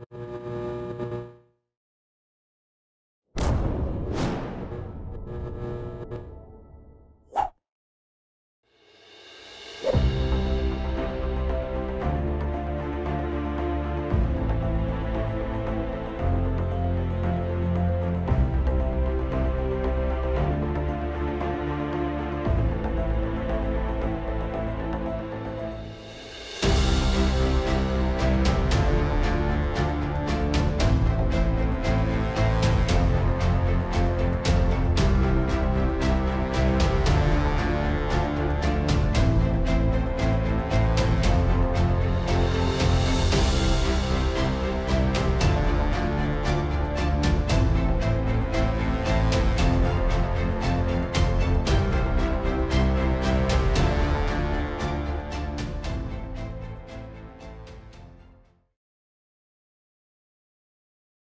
you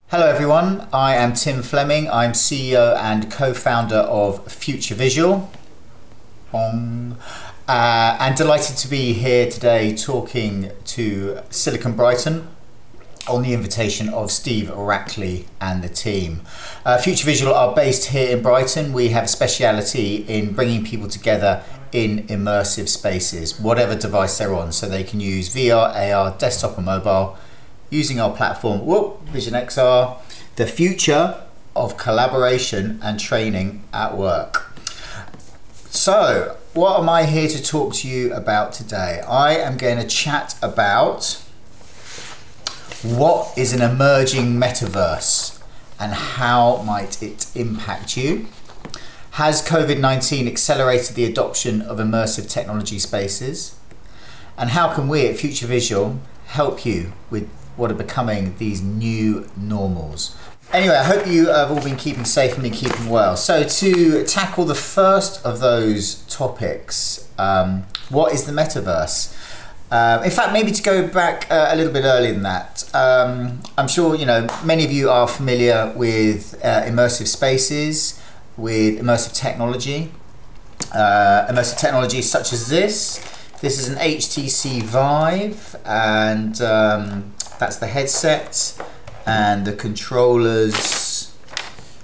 Hello everyone, I am Tim Fleming. I'm CEO and co-founder of Future Visual. Uh, and delighted to be here today talking to Silicon Brighton on the invitation of Steve Rackley and the team. Uh, Future Visual are based here in Brighton. We have a speciality in bringing people together in immersive spaces, whatever device they're on, so they can use VR, AR, desktop or mobile using our platform, whoop, Vision XR, the future of collaboration and training at work. So, what am I here to talk to you about today? I am going to chat about what is an emerging metaverse and how might it impact you? Has COVID 19 accelerated the adoption of immersive technology spaces? And how can we at Future Visual help you with what are becoming these new normals. Anyway, I hope you have all been keeping safe and been keeping well. So, to tackle the first of those topics, um, what is the metaverse? Um, in fact, maybe to go back uh, a little bit earlier than that, um, I'm sure you know many of you are familiar with uh, immersive spaces, with immersive technology, uh, immersive technology such as this. This is an HTC Vive, and um, that's the headset and the controllers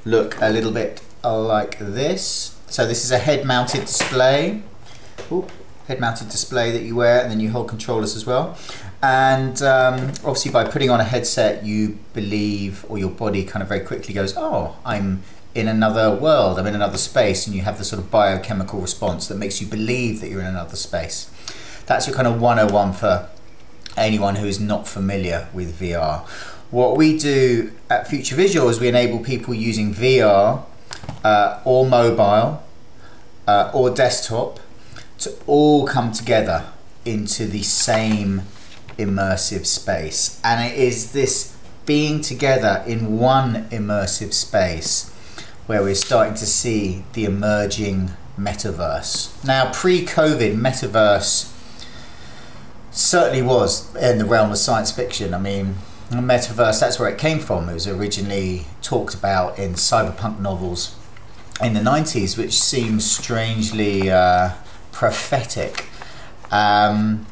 look a little bit like this. So this is a head mounted display. Ooh, head mounted display that you wear and then you hold controllers as well. And um, obviously by putting on a headset you believe or your body kind of very quickly goes, oh, I'm in another world, I'm in another space and you have the sort of biochemical response that makes you believe that you're in another space. That's your kind of 101 for anyone who is not familiar with VR. What we do at Future Visual is we enable people using VR uh, or mobile uh, or desktop to all come together into the same immersive space. And it is this being together in one immersive space where we're starting to see the emerging metaverse. Now, pre COVID, metaverse certainly was in the realm of science fiction. I mean, metaverse, that's where it came from. It was originally talked about in cyberpunk novels in the 90s, which seems strangely uh, prophetic. Um,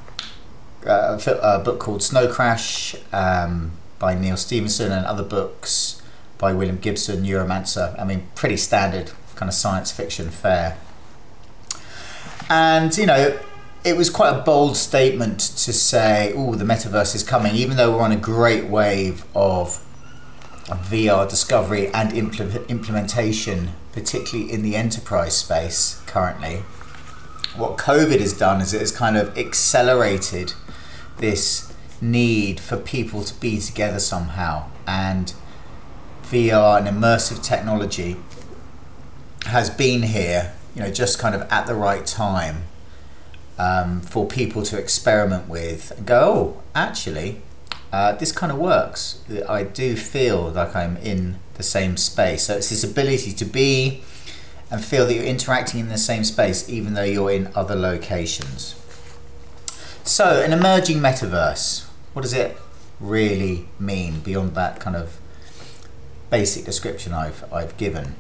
uh, a book called Snow Crash um, by Neal Stephenson and other books by William Gibson, Neuromancer. I mean, pretty standard kind of science fiction fare. And, you know, it was quite a bold statement to say, "Oh, the metaverse is coming," even though we're on a great wave of VR discovery and impl- implementation, particularly in the enterprise space currently. What COVID has done is it has kind of accelerated this need for people to be together somehow, and VR and immersive technology has been here, you know, just kind of at the right time um, for people to experiment with and go, oh, actually, uh, this kind of works. I do feel like I'm in the same space. So it's this ability to be and feel that you're interacting in the same space even though you're in other locations. So, an emerging metaverse, what does it really mean beyond that kind of basic description I've, I've given?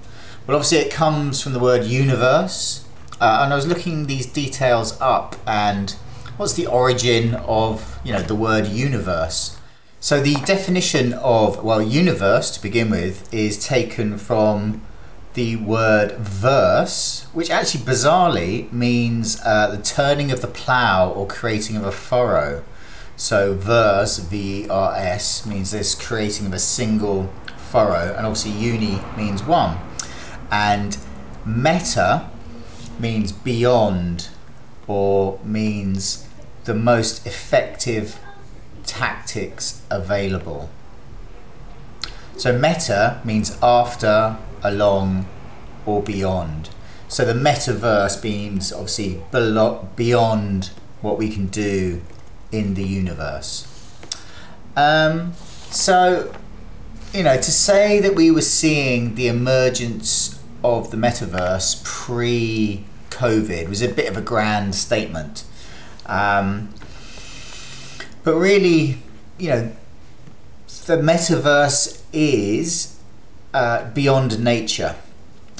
Well, obviously, it comes from the word universe, uh, and I was looking these details up and what's the origin of you know the word universe So the definition of well, universe to begin with is taken from the word verse, which actually bizarrely means uh, the turning of the plough or creating of a furrow. So verse, V-R-S, means this creating of a single furrow, and obviously uni means one. And meta means beyond or means the most effective tactics available. So meta means after, along, or beyond. So the metaverse means obviously beyond what we can do in the universe. Um, so, you know, to say that we were seeing the emergence of the metaverse pre COVID was a bit of a grand statement. Um, but really, you know, the metaverse is uh, beyond nature.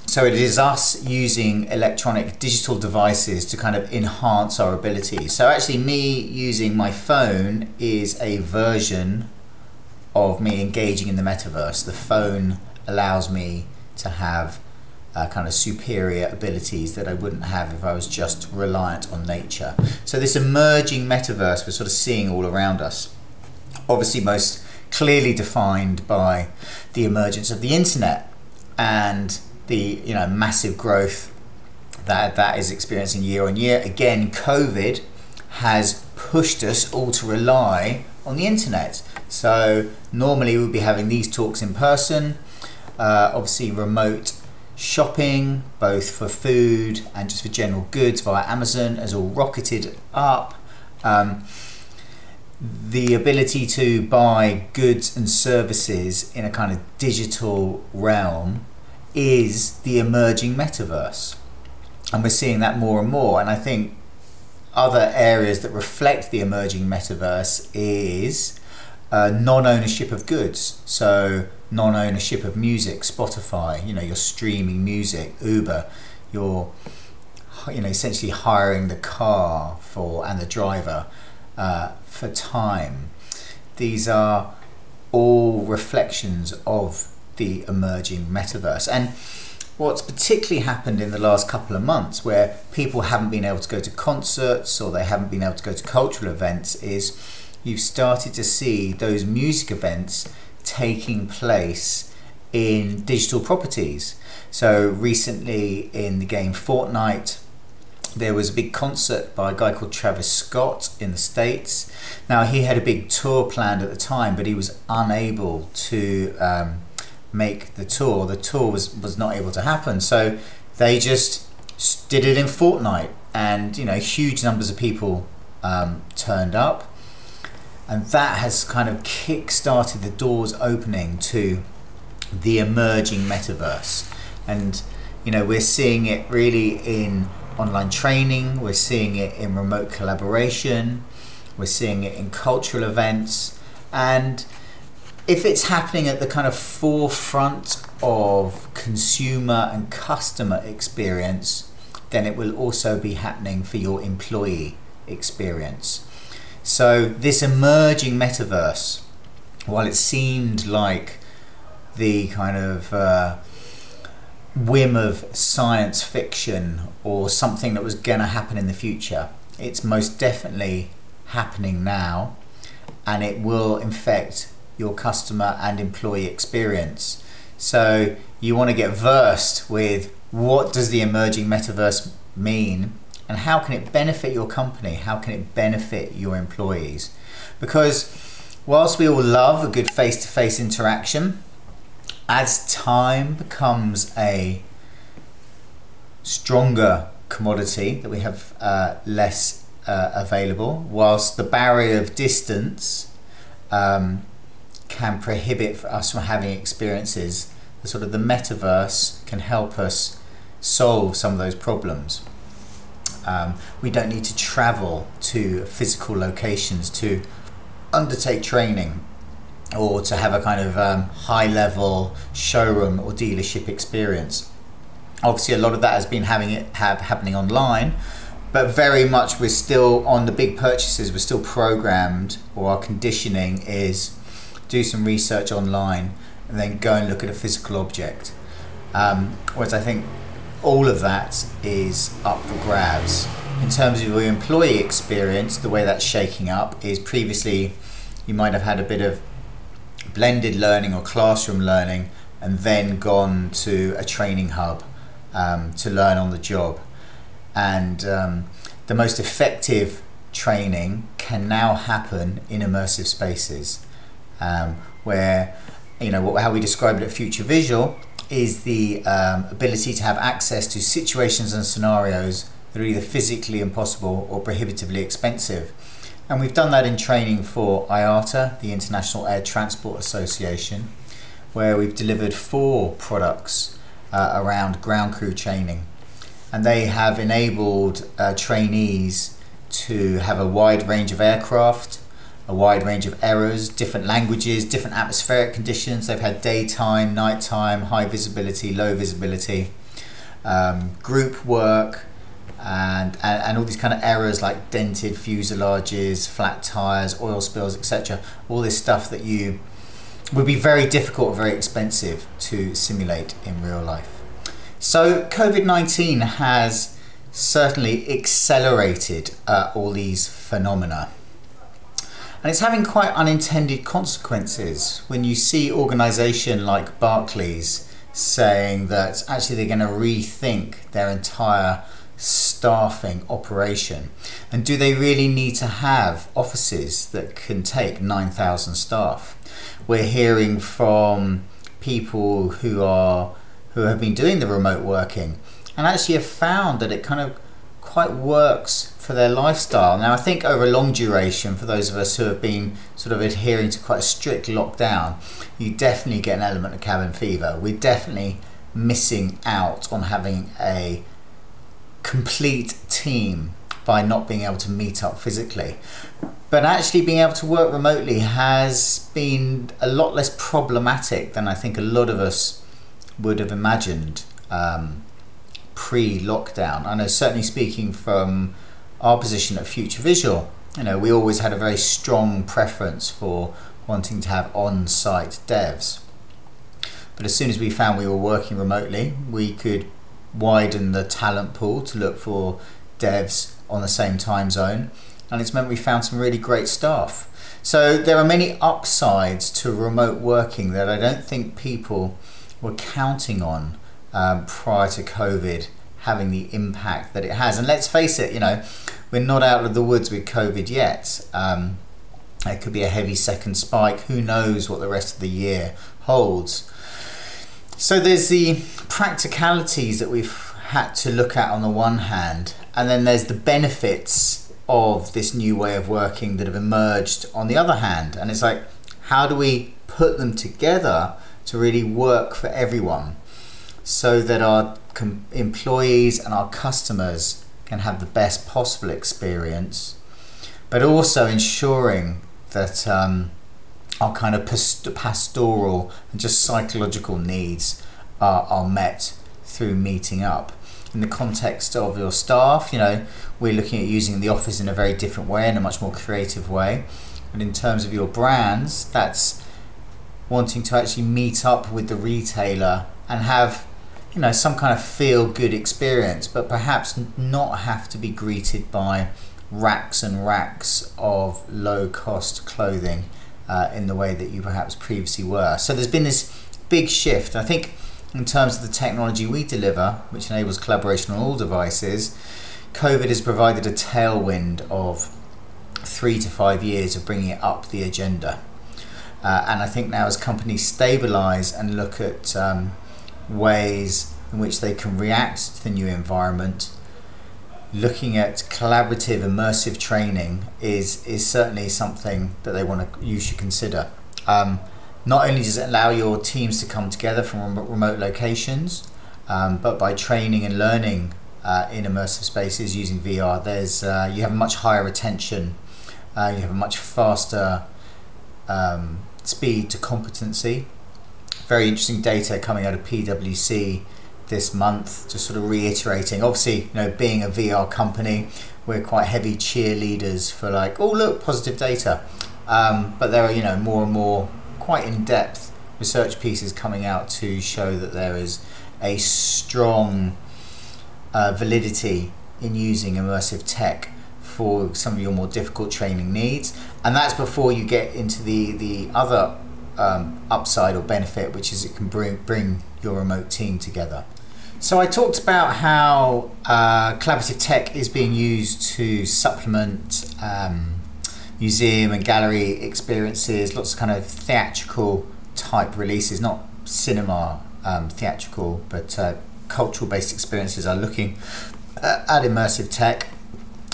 So it is us using electronic digital devices to kind of enhance our ability. So actually me using my phone is a version of me engaging in the metaverse. The phone allows me to have uh, kind of superior abilities that I wouldn't have if I was just reliant on nature. So this emerging metaverse we're sort of seeing all around us. Obviously most clearly defined by the emergence of the internet and the you know massive growth that that is experiencing year on year. Again, COVID has pushed us all to rely on the internet. So normally we'd be having these talks in person. Uh, obviously, remote shopping, both for food and just for general goods via Amazon, has all rocketed up. Um, the ability to buy goods and services in a kind of digital realm is the emerging metaverse. And we're seeing that more and more. And I think other areas that reflect the emerging metaverse is uh, non-ownership of goods. So non-ownership of music, Spotify, you know, you're streaming music, Uber, you're you know essentially hiring the car for and the driver uh, for time. These are all reflections of the emerging metaverse. And what's particularly happened in the last couple of months where people haven't been able to go to concerts or they haven't been able to go to cultural events is you've started to see those music events taking place in digital properties. So recently in the game Fortnite, there was a big concert by a guy called Travis Scott in the States. Now, he had a big tour planned at the time, but he was unable to um, make the tour. The tour was, was not able to happen. So they just did it in Fortnite, and you know, huge numbers of people um, turned up, and that has kind of kick-started the doors opening to the emerging metaverse. And you know, we're seeing it really in online training. We're seeing it in remote collaboration. We're seeing it in cultural events, and if it's happening at the kind of forefront of consumer and customer experience, then it will also be happening for your employee experience. So, this emerging metaverse, while it seemed like the kind of uh, whim of science fiction or something that was going to happen in the future, it's most definitely happening now and it will infect your customer and employee experience. So you want to get versed with what does the emerging metaverse mean and how can it benefit your company? How can it benefit your employees? Because whilst we all love a good face-to-face interaction, as time becomes a stronger commodity that we have uh, less uh, available, whilst the barrier of distance um, can prohibit us from having experiences. The sort of the metaverse can help us solve some of those problems. Um, we don't need to travel to physical locations to undertake training or to have a kind of um, high level showroom or dealership experience. Obviously, a lot of that has been having it have happening online, but very much we're still on the big purchases. We're still programmed, or our conditioning is do some research online, and then go and look at a physical object. Um, whereas I think all of that is up for grabs. In terms of your employee experience, the way that's shaking up is previously you might have had a bit of blended learning or classroom learning and then gone to a training hub um, to learn on the job. And um, the most effective training can now happen in immersive spaces um, where, you know, how we describe it at Future Visual is the um, ability to have access to situations and scenarios that are either physically impossible or prohibitively expensive. And we've done that in training for IATA, the International Air Transport Association, where we've delivered four products uh, around ground crew training. And they have enabled uh, trainees to have a wide range of aircraft, a wide range of errors, different languages, different atmospheric conditions. They've had daytime, nighttime, high visibility, low visibility, um, group work, and, and, and all these kind of errors like dented fuselages, flat tires, oil spills, etc. All this stuff that you would be very difficult or very expensive to simulate in real life. So COVID 19 has certainly accelerated uh, all these phenomena. And it's having quite unintended consequences when you see organisation like Barclays saying that actually they're going to rethink their entire staffing operation. And do they really need to have offices that can take 9,000 staff? We're hearing from people who are who have been doing the remote working and actually have found that it kind of quite works for their lifestyle. Now, I think over a long duration, for those of us who have been sort of adhering to quite a strict lockdown, you definitely get an element of cabin fever. We're definitely missing out on having a complete team by not being able to meet up physically. But actually, being able to work remotely has been a lot less problematic than I think a lot of us would have imagined. Um, pre-lockdown. I know certainly speaking from our position at Future Visual, you know, we always had a very strong preference for wanting to have on-site devs. But as soon as we found we were working remotely, we could widen the talent pool to look for devs on the same time zone, and it's meant we found some really great staff. So there are many upsides to remote working that I don't think people were counting on um, prior to COVID having the impact that it has. And let's face it, you know, we're not out of the woods with COVID yet. Um, it could be a heavy second spike. Who knows what the rest of the year holds? So there's the practicalities that we've had to look at on the one hand, and then there's the benefits of this new way of working that have emerged on the other hand. And it's like, how do we put them together to really work for everyone? So that our employees and our customers can have the best possible experience, but also ensuring that um, our kind of pastoral and just psychological needs are, are met through meeting up. In the context of your staff, you know, we're looking at using the office in a very different way, in a much more creative way. And in terms of your brands, that's wanting to actually meet up with the retailer and have you know some kind of feel good experience but perhaps not have to be greeted by racks and racks of low cost clothing uh, in the way that you perhaps previously were. So there's been this big shift. I think in terms of the technology we deliver which enables collaboration on all devices covid has provided a tailwind of three to five years of bringing it up the agenda. Uh, and i think now as companies stabilize and look at um, ways in which they can react to the new environment. Looking at collaborative, immersive training is is certainly something that they want to you should consider. Um, not only does it allow your teams to come together from remote locations, um, but by training and learning uh, in immersive spaces using VR, there's uh, you have much higher retention, uh, you have a much faster um, speed to competency, very interesting data coming out of PwC this month, just sort of reiterating. Obviously, you know, being a VR company, we're quite heavy cheerleaders for like, oh look, positive data. Um, but there are you know more and more quite in-depth research pieces coming out to show that there is a strong uh, validity in using immersive tech for some of your more difficult training needs, and that's before you get into the the other um, upside or benefit, which is it can bring bring your remote team together. So I talked about how uh, collaborative tech is being used to supplement um, museum and gallery experiences, lots of kind of theatrical type releases, not cinema um, theatrical, but uh, cultural based experiences are looking uh, at immersive tech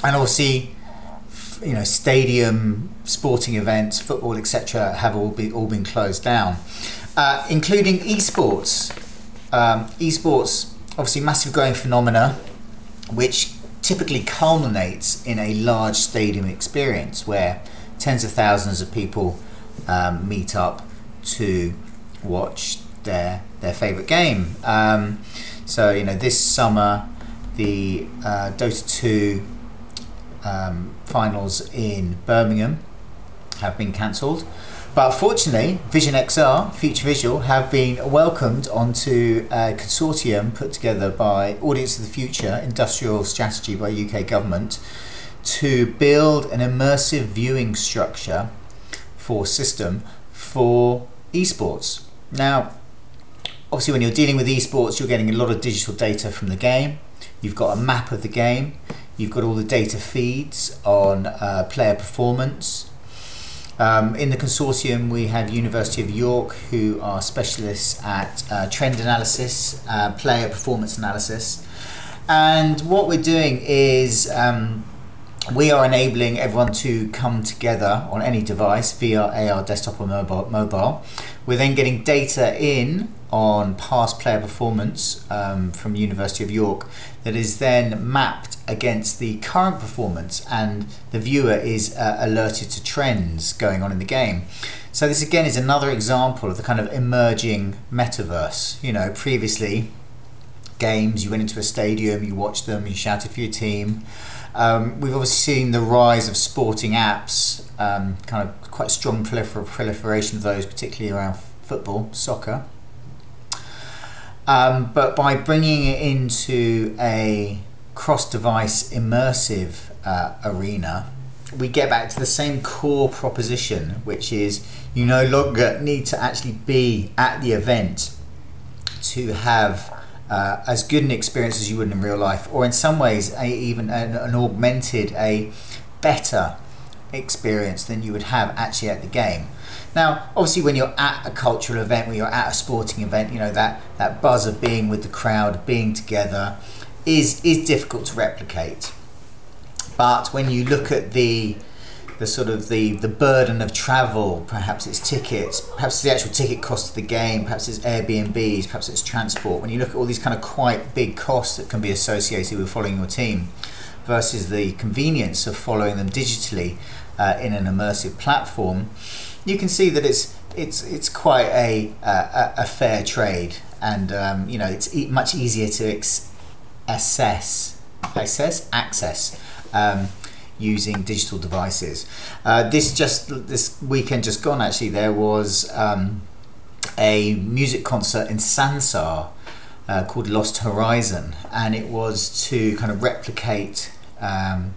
and obviously you know stadium sporting events football etc have all been all been closed down. Uh, including esports. Um, esports obviously massive growing phenomena which typically culminates in a large stadium experience where tens of thousands of people um, meet up to watch their their favorite game. Um, so you know this summer the uh, Dota 2 um, finals in Birmingham have been cancelled. But fortunately, Vision XR, Future Visual, have been welcomed onto a consortium put together by Audience of the Future Industrial Strategy by UK government to build an immersive viewing structure for system for esports. Now, obviously, when you're dealing with esports, you're getting a lot of digital data from the game. You've got a map of the game. You've got all the data feeds on uh, player performance. Um, in the consortium, we have University of York, who are specialists at uh, trend analysis, uh, player performance analysis. And what we're doing is um, we are enabling everyone to come together on any device, VR, AR, desktop, or mobile. mobile. We're then getting data in on past player performance um, from University of York that is then mapped against the current performance and the viewer is uh, alerted to trends going on in the game. So this again is another example of the kind of emerging metaverse. You know, previously games, you went into a stadium, you watched them, you shouted for your team. Um, we've obviously seen the rise of sporting apps, um, kind of quite strong prolifer- proliferation of those, particularly around football, soccer. Um, but by bringing it into a cross-device immersive uh, arena, we get back to the same core proposition, which is you no longer need to actually be at the event to have uh, as good an experience as you would in real life, or in some ways, a, even an, an augmented, a better experience than you would have actually at the game. Now, obviously, when you're at a cultural event, when you're at a sporting event, you know that that buzz of being with the crowd, being together, is is difficult to replicate. But when you look at the the sort of the, the burden of travel, perhaps it's tickets, perhaps it's the actual ticket cost of the game, perhaps it's Airbnbs, perhaps it's transport. When you look at all these kind of quite big costs that can be associated with following your team versus the convenience of following them digitally uh, in an immersive platform, you can see that it's it's it's quite a a, a fair trade, and um, you know it's e- much easier to assess access access. Um, using digital devices. Uh, this just this weekend just gone actually there was um, a music concert in Sansar uh, called Lost Horizon, and it was to kind of replicate um,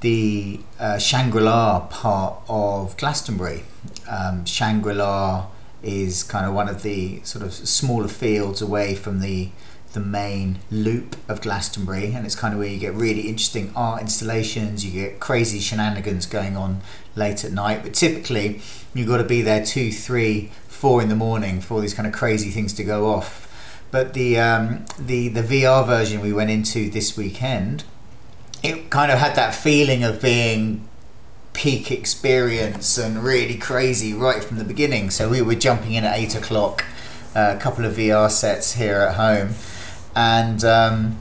the uh, Shangri-La part of Glastonbury. Um, Shangri-La is kind of one of the sort of smaller fields away from the the main loop of Glastonbury, and it's kind of where you get really interesting art installations. You get crazy shenanigans going on late at night, but typically you've got to be there two, three, four in the morning for all these kind of crazy things to go off. But the um, the the VR version we went into this weekend it kind of had that feeling of being peak experience and really crazy right from the beginning. So we were jumping in at eight o'clock, uh, a couple of VR sets here at home, and um,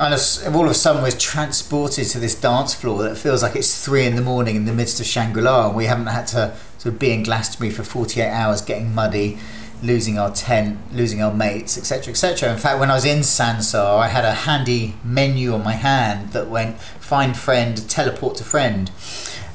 and all of a sudden we're transported to this dance floor that feels like it's three in the morning in the midst of Shangri-La, and we haven't had to sort of be in Glastonbury for 48 hours getting muddy losing our tent, losing our mates, etc., etc. In fact, when I was in Sansar, I had a handy menu on my hand that went find friend, teleport to friend,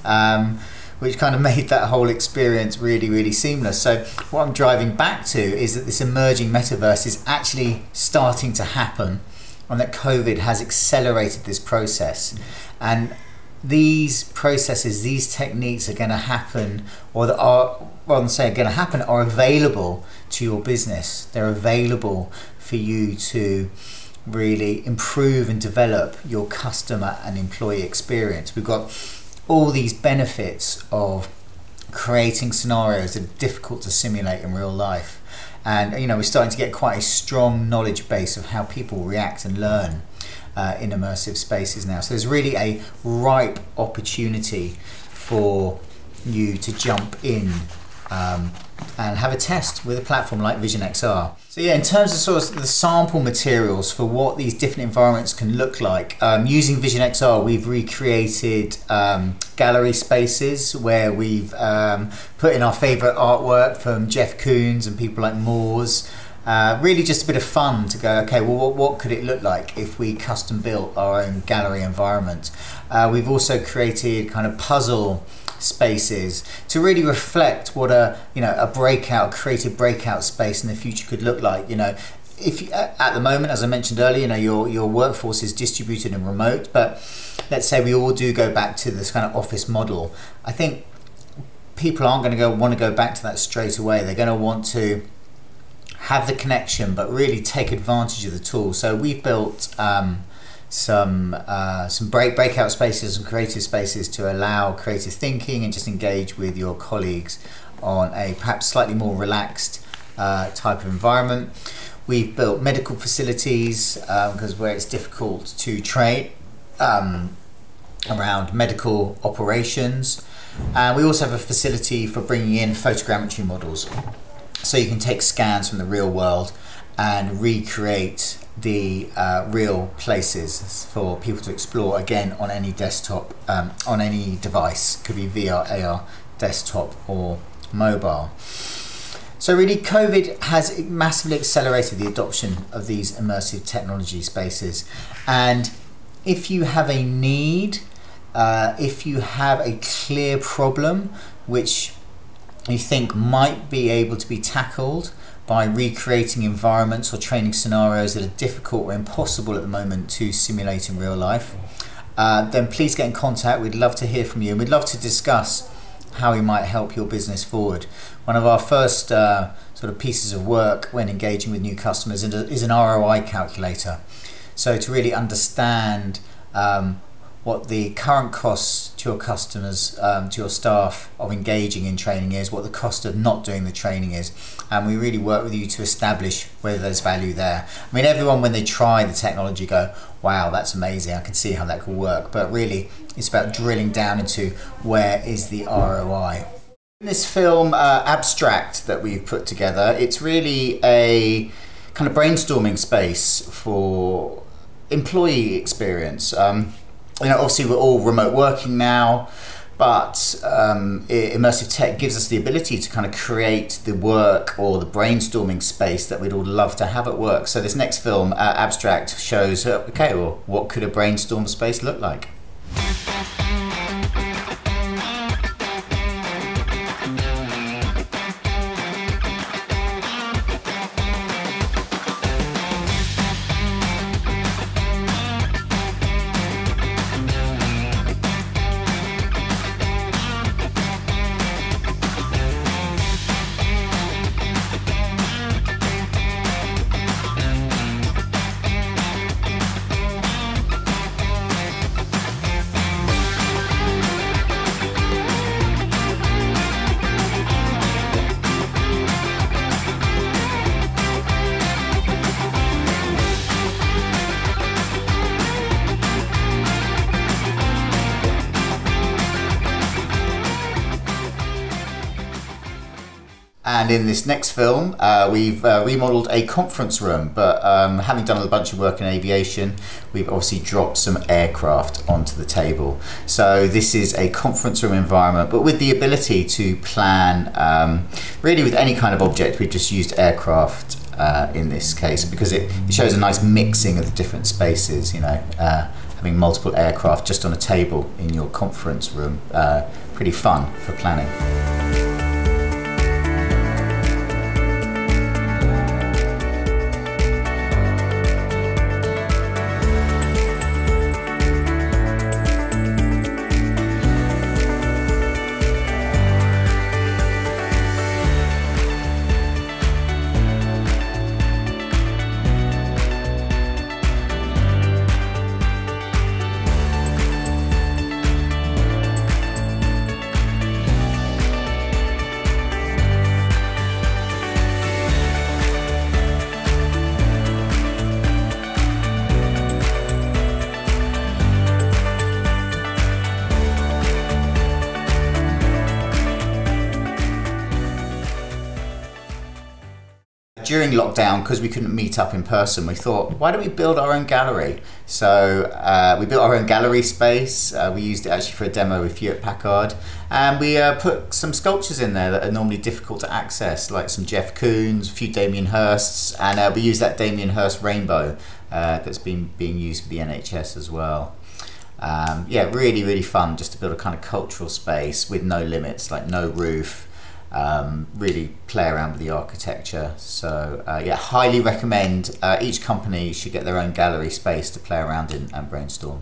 um, which kind of made that whole experience really, really seamless. So, what I'm driving back to is that this emerging metaverse is actually starting to happen, and that COVID has accelerated this process. And these processes, these techniques are going to happen, or that are, rather than say, going to happen, are available to your business. They're available for you to really improve and develop your customer and employee experience. We've got all these benefits of creating scenarios that are difficult to simulate in real life. And you know, we're starting to get quite a strong knowledge base of how people react and learn uh, in immersive spaces now. So there's really a ripe opportunity for you to jump in um, and have a test with a platform like Vision XR. So yeah, in terms of sort of the sample materials for what these different environments can look like, um, using Vision XR, we've recreated um, gallery spaces where we've um, put in our favourite artwork from Jeff Koons and people like Moores. Uh, really just a bit of fun to go, okay, well, what, what, could it look like if we custom built our own gallery environment? Uh, we've also created kind of puzzle spaces to really reflect what a, you know, a breakout, creative breakout space in the future could look like. You know, if you, at the moment, as I mentioned earlier, you know, your, your workforce is distributed and remote, but let's say we all do go back to this kind of office model. I think people aren't going to go want to go back to that straight away. They're going to want to have the connection, but really take advantage of the tool. So we've built um, some uh, some break breakout spaces and creative spaces to allow creative thinking and just engage with your colleagues on a perhaps slightly more relaxed uh, type of environment. We've built medical facilities because um, where it's difficult to train um, around medical operations. And we also have a facility for bringing in photogrammetry models so you can take scans from the real world and recreate the uh, real places for people to explore again on any desktop, um, on any device, could be VR, AR, desktop, or mobile. So, really, COVID has massively accelerated the adoption of these immersive technology spaces. And if you have a need, uh, if you have a clear problem which you think might be able to be tackled by recreating environments or training scenarios that are difficult or impossible at the moment to simulate in real life, uh, then please get in contact. We'd love to hear from you and we'd love to discuss how we might help your business forward. One of our first uh, sort of pieces of work when engaging with new customers is an ROI calculator. So to really understand um, what the current costs to your customers, um, to your staff of engaging in training is, what the cost of not doing the training is, and we really work with you to establish whether there's value there. I mean, everyone when they try the technology go, wow, that's amazing, I can see how that could work, but really it's about drilling down into where is the ROI. In this film, uh, Abstract, that we've put together, it's really a kind of brainstorming space for employee experience. Um, you know, obviously we're all remote working now, but um, immersive tech gives us the ability to kind of create the work or the brainstorming space that we'd all love to have at work. So this next film, uh, Abstract, shows, uh, okay, well, what could a brainstorm space look like? And in this next film, uh, we've uh, remodeled a conference room, but um, having done a bunch of work in aviation, we've obviously dropped some aircraft onto the table. So this is a conference room environment, but with the ability to plan um, really with any kind of object. We've just used aircraft uh, in this case because it, it, shows a nice mixing of the different spaces, you know, uh, having multiple aircraft just on a table in your conference room uh, pretty fun for planning. Because we couldn't meet up in person, we thought, why don't we build our own gallery? So uh, we built our own gallery space. Uh, we used it actually for a demo with Hewlett Packard, and we uh, put some sculptures in there that are normally difficult to access, like some Jeff Koons, a few Damien Hirsts, and uh, we used that Damien Hirst rainbow uh, that's been being used for the NHS as well. Um, yeah, really, really fun just to build a kind of cultural space with no limits, like no roof um, really play around with the architecture. So uh, yeah, highly recommend. Uh, each company should get their own gallery space to play around in and brainstorm.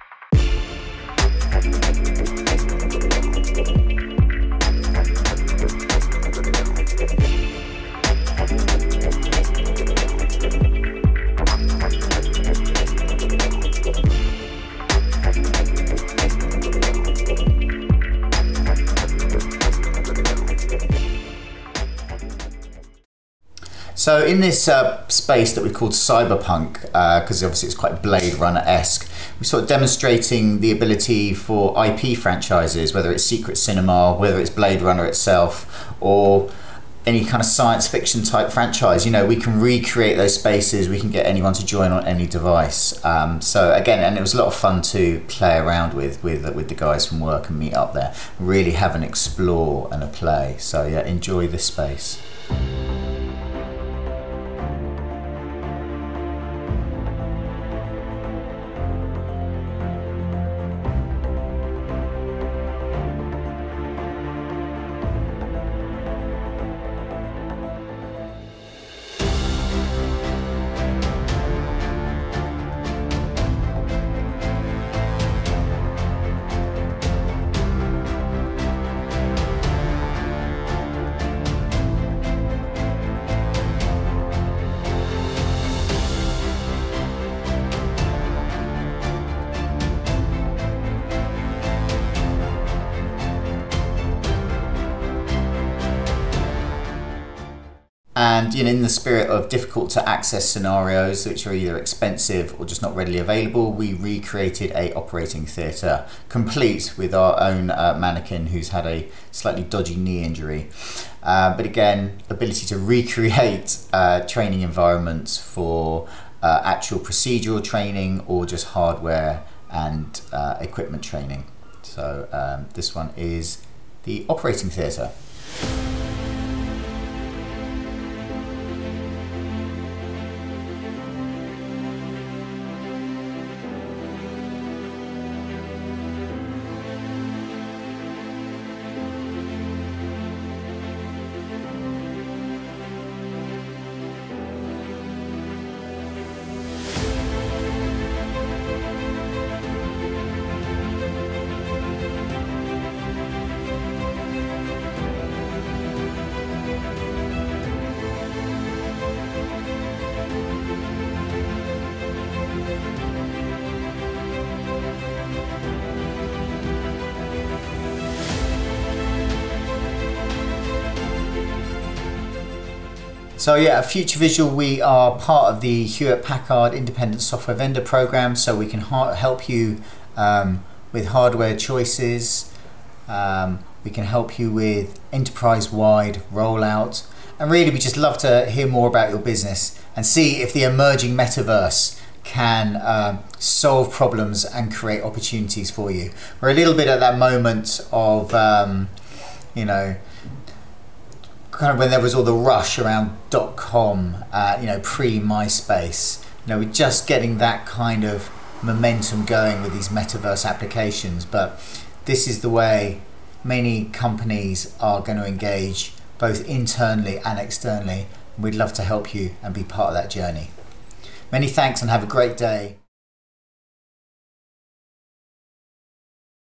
in this uh, space that we called cyberpunk, because uh, obviously it's quite Blade Runner-esque, we're sort of demonstrating the ability for IP franchises, whether it's Secret Cinema, whether it's Blade Runner itself, or any kind of science fiction type franchise, you know, we can recreate those spaces. We can get anyone to join on any device. Um, so again, and it was a lot of fun to play around with with with the guys from work and meet up there. Really have an explore and a play. So yeah, enjoy this space. And you know, in the spirit of difficult to access scenarios, which are either expensive or just not readily available, we recreated a operating theatre, complete with our own uh, mannequin who's had a slightly dodgy knee injury. Uh, but again, ability to recreate uh, training environments for uh, actual procedural training or just hardware and uh, equipment training. So um, this one is the operating theatre. So yeah, Future Visual, we are part of the Hewlett Packard Independent Software Vendor Program, so we can help you um, with hardware choices, um, We can help you with enterprise wide rollout. And really, we just love to hear more about your business and see if the emerging metaverse can um, solve problems and create opportunities for you. We're a little bit at that moment of, um, you know, kind of when there was all the rush around dot com, uh, you know, pre MySpace. You know, we're just getting that kind of momentum going with these metaverse applications. But this is the way many companies are going to engage both internally and externally. We'd love to help you and be part of that journey. Many thanks and have a great day.